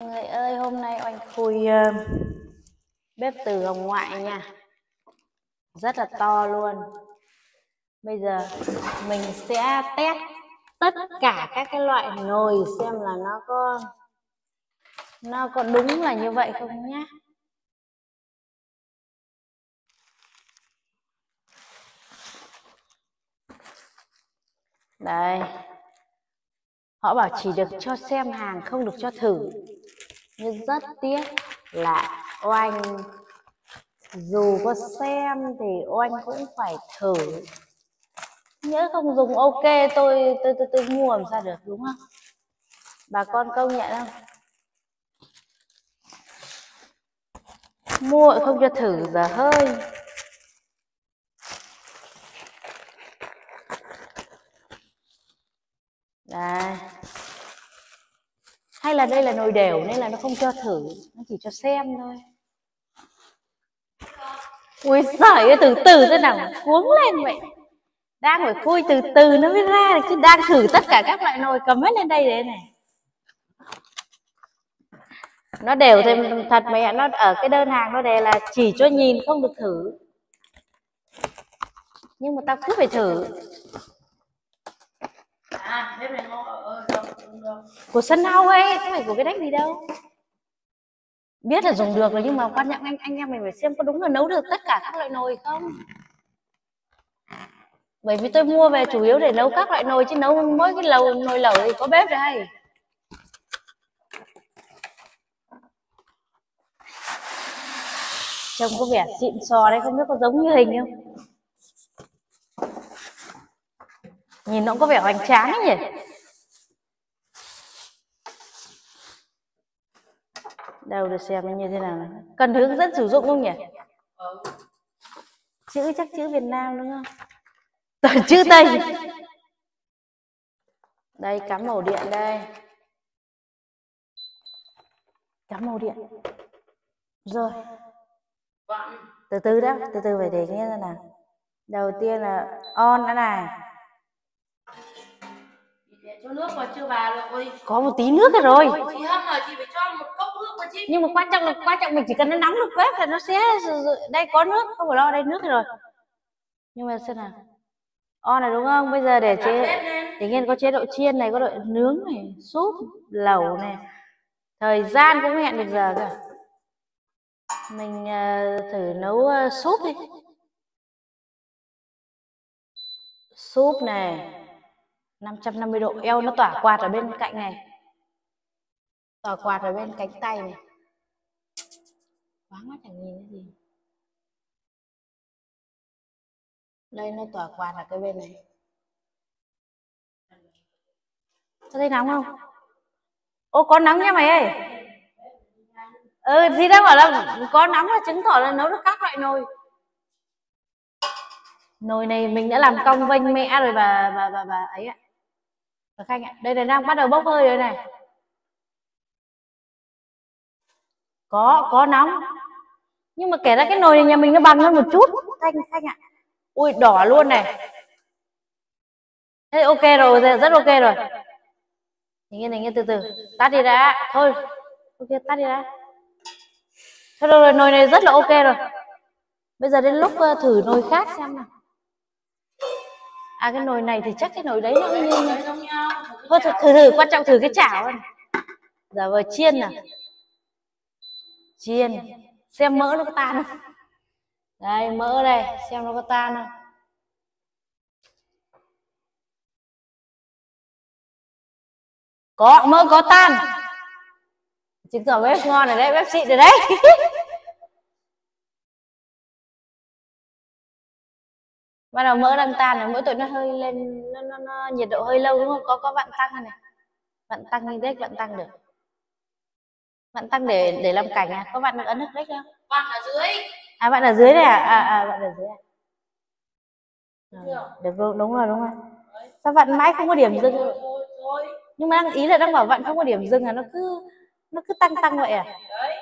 người ơi hôm nay oanh khui uh, bếp từ hồng ngoại nha. Rất là to luôn. Bây giờ mình sẽ test tất cả các cái loại nồi xem là nó có nó có đúng là như vậy không nhá. Đây. Họ bảo chỉ được cho xem hàng không được cho thử nhưng rất tiếc là oanh dù có xem thì oanh cũng phải thử. Nhớ không dùng ok tôi tôi tôi, tôi mua làm sao được đúng không? Bà con công nhận không? Mua không cho thử giờ hơi. Đây hay là đây là nồi đều nên là nó không cho thử nó chỉ cho xem thôi. Ui giời từ từ thế nào cuống lên vậy. Đang phải khui từ từ nó mới ra chứ đang thử tất cả các loại nồi cầm hết lên đây đấy này. Nó đều thêm thật mẹ nó ở cái đơn hàng nó đề là chỉ cho nhìn không được thử. Nhưng mà tao cứ phải thử. À bếp này ngon ở của sân hau ấy không phải của cái đách gì đâu. Biết là dùng được rồi nhưng mà quan trọng anh anh em mình phải xem có đúng là nấu được tất cả các loại nồi không? Bởi vì tôi mua về chủ yếu để nấu các loại nồi, chứ nấu mỗi cái lầu, nồi lẩu thì có bếp đây trông có vẻ xịn sò đấy, không biết có giống như hình không? Nhìn nó cũng có vẻ hoành tráng ấy nhỉ? Đâu được xem như thế nào này. cần hướng dẫn sử dụng không nhỉ? Chữ chắc chữ Việt Nam đúng không? Toàn chữ Tây. Đây cắm ổ điện đây. Cắm ổ điện. Rồi. Từ từ đó từ từ phải để nghe ra nào. Đầu tiên là on đã này. Cho nước vào chưa bà rồi có một tí nước rồi. Chị hâm mà chị phải cho một nhưng mà quan trọng là quan trọng mình chỉ cần nó nóng được bếp là nó sẽ đây có nước không phải lo đây nước rồi. Nhưng mà xem nào. On này đúng không? Bây giờ để chế để nhiên có chế độ chiên này có độ nướng này súp lẩu này. Thời gian cũng hẹn được giờ cơ. Mình uh, thử nấu uh, súp đi. Súp này 550 độ eo nó tỏa quạt ở bên cạnh này tỏa quạt ở bên cánh tay này. Quá mắt chẳng nhìn cái gì. Đây nó tỏa quạt ở cái bên này. Có thấy nóng không? Ô có nóng nha mày ơi. Ừ thì đang bảo là có nóng là chứng tỏ là nấu được các loại nồi. Nồi này mình đã làm cong vênh mẹ rồi và và và, và ấy ạ. Và khanh ạ đây là đang bắt đầu bốc hơi rồi này có có nóng. Nhưng mà kể ra cái nồi này nhà mình nó bằng hơn một chút. Khanh khanh ạ. Ui đỏ luôn này. Thế ok rồi rất ok rồi. Nhìn nghe nhìn từ từ. Tắt đi đã. Thôi. Ok tắt đi đã. Thôi rồi nồi này rất là ok rồi. Bây giờ đến lúc uh, thử nồi khác xem nào. À cái nồi này thì chắc cái nồi đấy nó như thôi thử, thử thử quan trọng thử cái chảo này giờ vừa chiên nào chiên. Xem mỡ nó có tan không? Đây mỡ đây xem nó có tan không? Có mỡ có tan. Chứng tỏ bếp ngon rồi đấy bếp xịn rồi đấy. Bắt đầu mỡ đang tan rồi mỗi tội nó hơi lên nó, nó, nó nhiệt độ hơi lâu đúng không? Có có vặn tăng này? Vặn tăng như đấy vặn tăng được vặn tăng để để làm cảnh à? Có được ấn được đấy không vặn ở dưới. À vặn ở dưới này à? À, à vặn ở dưới à? À, được đúng, đúng rồi đúng rồi. Sao vặn mãi không có điểm dừng nhưng mà đang ý là đang bảo vặn không có điểm dừng là nó cứ nó cứ tăng tăng vậy à?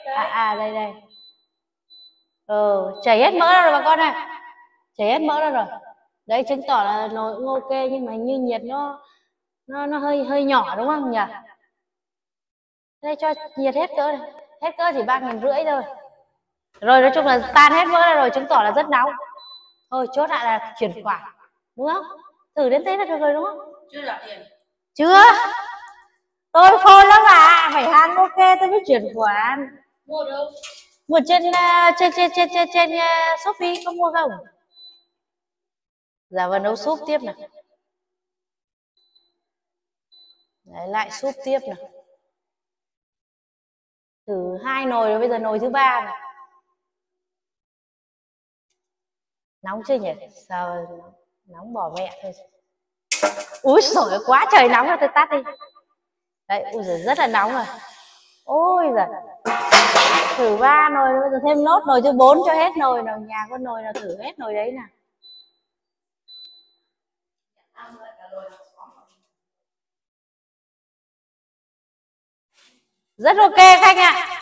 À à đây đây. Ờ chảy hết mỡ ra rồi bà con này chảy hết mỡ ra rồi. Đấy chứng tỏ là nồi cũng ok nhưng mà như nhiệt nó nó nó hơi hơi nhỏ đúng không nhỉ đây cho nhiệt hết cỡ này. Hết cỡ chỉ ba nghìn rưỡi thôi. Rồi nói chung là tan hết mỡ ra rồi chứng tỏ là rất nóng. Thôi chốt lại là chuyển khoản đúng không? Thử đến thế là được rồi đúng không? Chưa trả tiền. Chưa? Tôi khôn lắm à. Phải hàng ok tôi mới chuyển khoản. Mua đâu mua trên uh, trên trên trên trên trên uh, shopee có mua không? Giả vờ nấu súp tiếp nào. Đấy, lại súp tiếp nào thử hai nồi rồi bây giờ nồi thứ ba này. Nóng chưa nhỉ? Sao nóng bỏ mẹ thôi úi sổi quá trời nóng rồi tôi tắt đi. Đấy ui giời, rất là nóng rồi. Ôi giời. Thử ba nồi rồi bây giờ thêm nốt nồi thứ bốn cho hết nồi nào nhà có nồi nào thử hết nồi đấy nào. Rất ok khách ạ